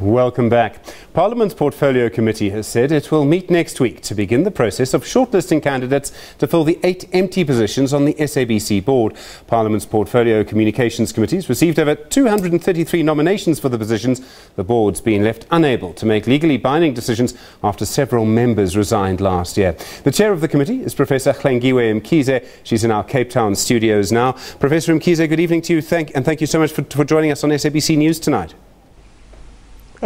Welcome back. Parliament's Portfolio Committee has said it will meet next week to begin the process of shortlisting candidates to fill the eight empty positions on the SABC board. Parliament's Portfolio Communications Committee has received over 233 nominations for the positions. The board's been left unable to make legally binding decisions after several members resigned last year. The chair of the committee is Professor Hlengiwe Mkhize. She's in our Cape Town studios now. Professor Mkhize, good evening to you. Thank, and thank you so much for, for joining us on SABC News tonight.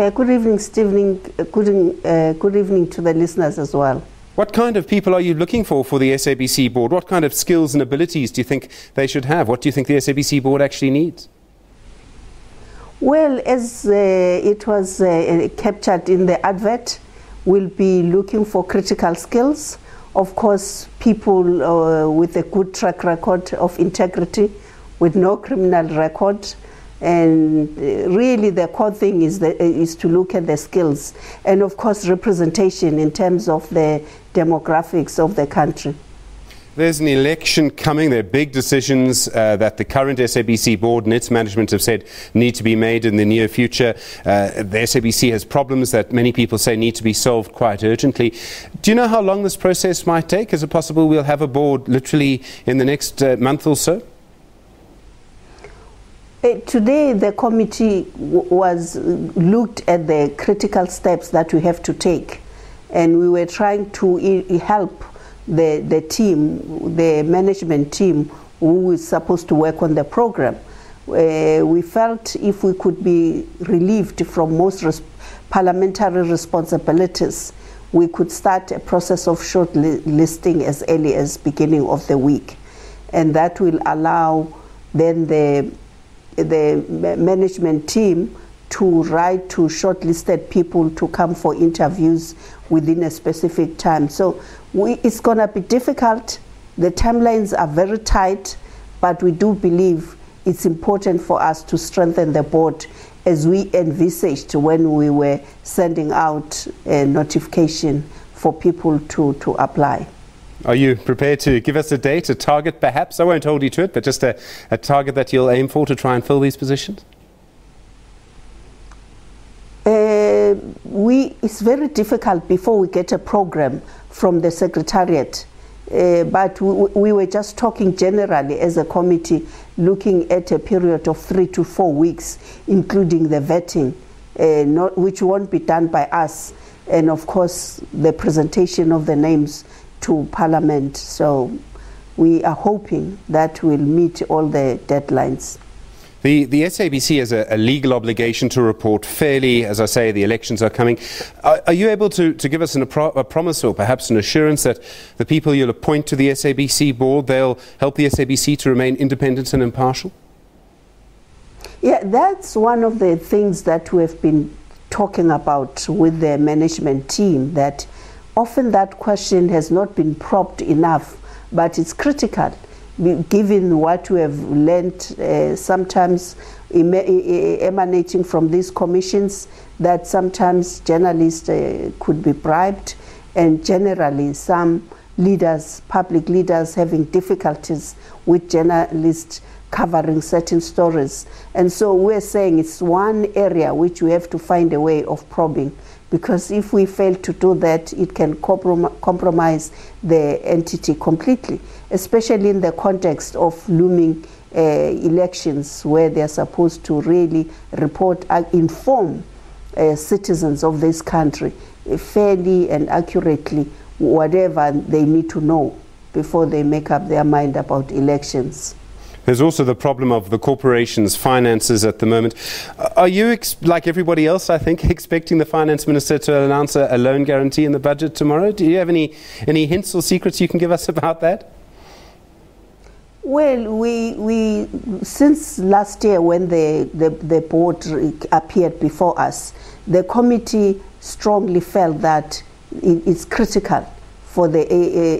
Uh, good evening, Stephen. Uh, good, uh, good evening to the listeners as well. What kind of people are you looking for for the SABC board? What kind of skills and abilities do you think they should have? What do you think the SABC board actually needs? Well, as uh, it was uh, captured in the advert, we'll be looking for critical skills. Of course, people uh, with a good track record of integrity, with no criminal record, and uh, really the core thing is, the, uh, is to look at the skills and of course representation in terms of the demographics of the country. There's an election coming. There are big decisions uh, that the current SABC board and its management have said need to be made in the near future. Uh, the SABC has problems that many people say need to be solved quite urgently. Do you know how long this process might take? Is it possible we'll have a board literally in the next uh, month or so? Uh, today, the committee was looked at the critical steps that we have to take, and we were trying to help the, the team, the management team, who is supposed to work on the program. Uh, we felt if we could be relieved from most res parliamentary responsibilities, we could start a process of shortlisting as early as beginning of the week, and that will allow then the the management team to write to shortlisted people to come for interviews within a specific time. So we, it's going to be difficult. The timelines are very tight, but we do believe it's important for us to strengthen the board as we envisaged when we were sending out a notification for people to, to apply. Are you prepared to give us a date, a target perhaps? I won't hold you to it, but just a, a target that you'll aim for to try and fill these positions? Uh, we, it's very difficult before we get a program from the Secretariat. Uh, but we, we, were just talking generally as a committee, looking at a period of three to four weeks, including the vetting, uh, not, which won't be done by us, and of course the presentation of the names to Parliament. So we are hoping that we'll meet all the deadlines. The, the SABC has a, a, legal obligation to report fairly. As I say, the elections are coming. Are, are you able to, to give us an, a, pro, a, promise or perhaps an assurance that the people you'll appoint to the SABC board, they'll help the SABC to remain independent and impartial? Yeah, that's one of the things that we've been talking about with the management team, that often that question has not been probed enough, but it's critical given what we have learned uh, sometimes emanating from these commissions that sometimes journalists uh, could be bribed and generally some leaders, public leaders having difficulties with journalists covering certain stories. And so we're saying it's one area which we have to find a way of probing because if we fail to do that, it can comprom compromise the entity completely, especially in the context of looming uh, elections where they're supposed to really report, uh, inform uh, citizens of this country fairly and accurately whatever they need to know before they make up their mind about elections. There's also the problem of the corporation's finances at the moment. Are you, like everybody else, I think, expecting the finance minister to announce a, a loan guarantee in the budget tomorrow? Do you have any, any hints or secrets you can give us about that? Well, we, we since last year when the, the, the board appeared before us, the committee strongly felt that it's critical for the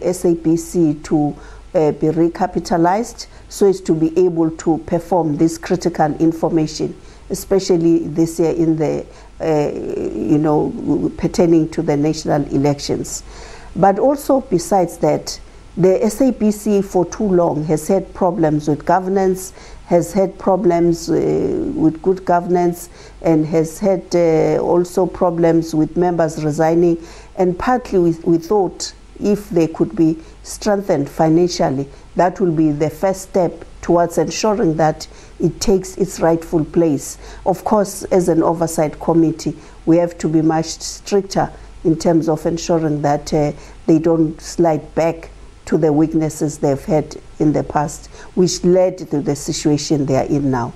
SABC to uh, be recapitalized so as to be able to perform this critical information, especially this year in the, uh, you know, pertaining to the national elections. But also besides that, the SABC for too long has had problems with governance, has had problems uh, with good governance and has had uh, also problems with members resigning. And partly we, we thought if they could be strengthened financially, that will be the first step towards ensuring that it takes its rightful place. Of course, as an oversight committee, we have to be much stricter in terms of ensuring that uh, they don't slide back to the weaknesses they've had in the past, which led to the situation they are in now.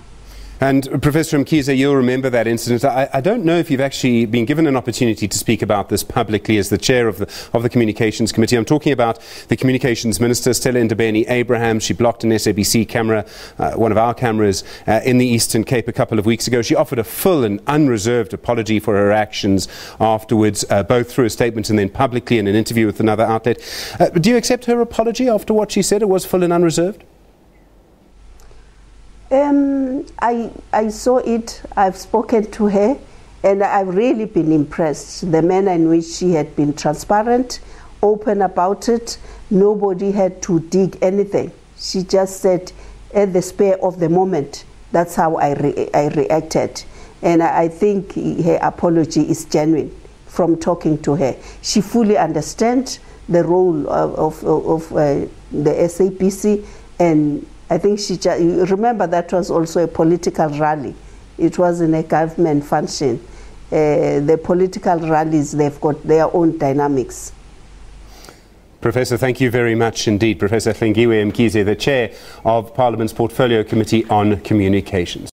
And Professor Mkhize, you'll remember that incident. I, I, don't know if you've actually been given an opportunity to speak about this publicly as the chair of the, of the Communications Committee. I'm talking about the Communications Minister, Stella Ndabeni Abraham. She blocked an SABC camera, uh, one of our cameras, uh, in the Eastern Cape a couple of weeks ago. She offered a full and unreserved apology for her actions afterwards, uh, both through a statement and then publicly in an interview with another outlet. Uh, do you accept her apology after what she said? It was full and unreserved? Um, I, I saw it, I've spoken to her, and I've really been impressed. The manner in which she had been transparent, open about it, nobody had to dig anything. She just said, at the spare of the moment, that's how I, re I reacted. And I think her apology is genuine from talking to her. She fully understands the role of, of, of uh, the SABC and I think she just, remember that was also a political rally. It wasn't a government function. Uh, the political rallies, they've got their own dynamics. Professor, thank you very much indeed. Professor Hlengiwe Mkhize, the chair of Parliament's Portfolio Committee on Communications.